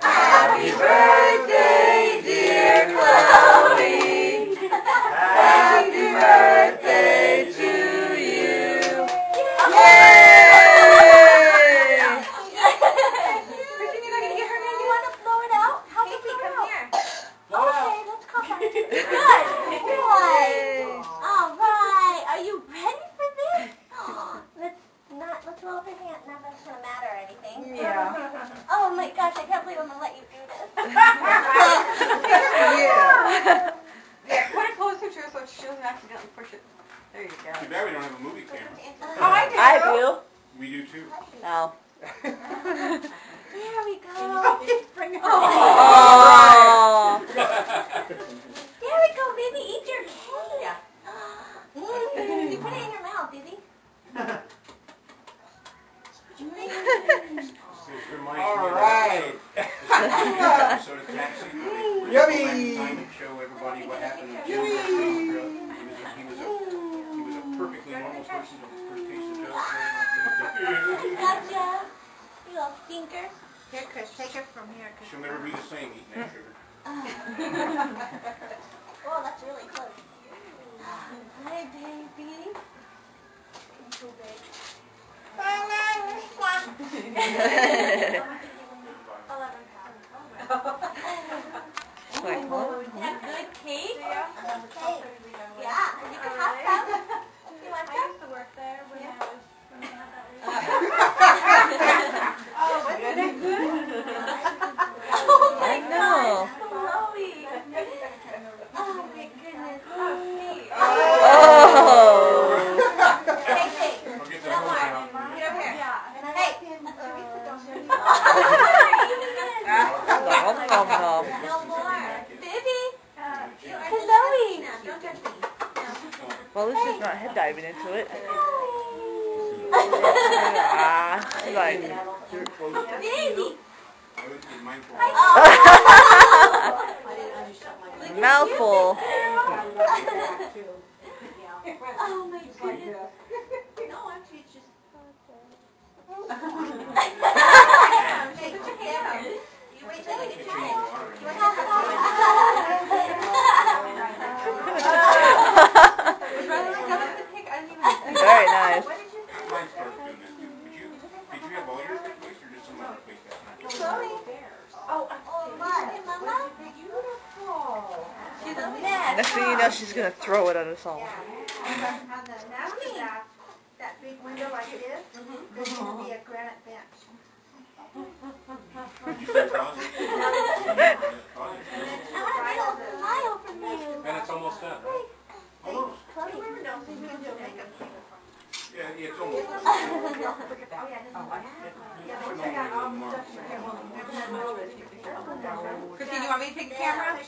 Happy birthday, dear Chloe. Happy birthday to you. Yay! Kristen, you're not gonna get her name. You want to blow it out? How do we come here? Okay, let's come on. Good. Good. All right. Are you ready for this? Let's not. Let's roll. Not that it's gonna matter or anything. Yeah. Oh my gosh! I can't believe I'm gonna let you do this. Yeah. Yeah, put it closer to her so she doesn't accidentally push it. There you go. Too bad we don't have a movie camera. Oh, I do. I do. We do too. No. There we go. Bring her. Oh. There we go, baby. Eat your cake. Yeah. Mm, you put it in your mouth, Dizzy. All right. Episode of Taxi. where we Yummy. go back in time and Show everybody what happened with Jim He was a, he was a, he was a perfectly normal person till his first taste of drugs. Gotcha. You little stinker. Here, Chris, take it from here. Chris. She'll never be the same eating that sugar. Oh, that's really close. Hi, baby. So big. Eleven pounds. Wait, what? That good cake? Okay. Yeah, you can have some. You want some? to work there when I was. Oh, wasn't it good? I Oh my know. God, Chloe. Oh my goodness. Oh, sweet. Oh. Hey, hey. I'll get the No hose more. out. Get over here. Hey. Nom, nom, nom. No more. Baby. Chloe. Don't touch me. Well, this is not head diving into it. Ah, she's like, Baby. I was being mindful. Oh. mouthful. Oh my goodness. No, actually, it's just. Hey, put your hand out. You wait till I You get change your the hand. water. You want to Very nice. Mine started doing this too. Did you, did you have all your place or just some other place that night? Chloe. Oh, oh, my. Hey, Mama. Beautiful. She's a mess. Next thing you know, she's gonna throw it at us all. On the nasty that, that big window like it is, there's gonna be mm-hmm. a granite bench. You say closet? Closet. I want a little smile from you. And it's almost done. Almost. Chloe. No, so you can do makeup. Yeah, yeah, it's almost. Oh, yeah, this is. Oh, yeah, but you got all the stuff you Mark. Christine, you want me to take the camera?